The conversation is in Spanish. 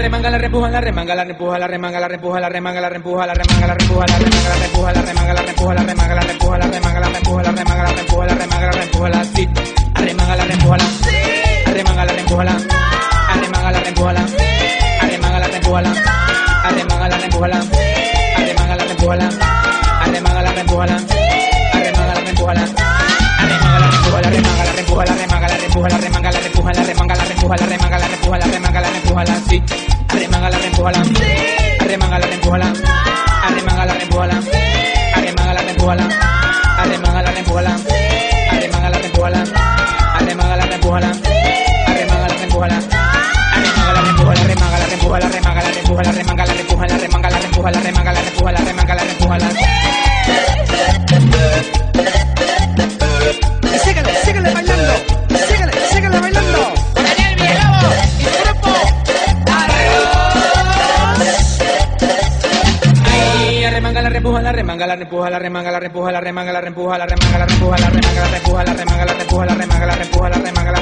remanga, la repuja, la remanga, la repuja, la remanga, la repuja, la remanga, la repuja, la remanga, la repuja, la remanga, la repuja, la remanga, la remanga, la repuja, la remanga, la repuja, la remanga, la repuja, la remanga, la repuja, la sí. Arremanga, la repuja, la arremanga, la repuja, la la la la la la la la la la la la la la la remanga, la repuja, la remanga, la repuja, la remanga, la repuja, la remanga, la repuja, la remanga, la repuja, la remanga, la repuja, la sí. Arremanga, la repuja, la arremanga, la repuja, la arremanga, la repuja, la arremanga, la repuja, la arremanga, la repuja, la arremanga, la repuja, la arremanga, la repuja, la arremanga, la repuja, la arremanga, la repuja, la remanga, la repuja, la remanga, la repuja, la remanga, Ay, arremanga, la repuja, la remanga, la repuja, la remanga, la repuja, la remanga, la repuja, la remanga, la repuja, la remanga, la repuja, la remanga, la repuja, la remanga, la repuja, la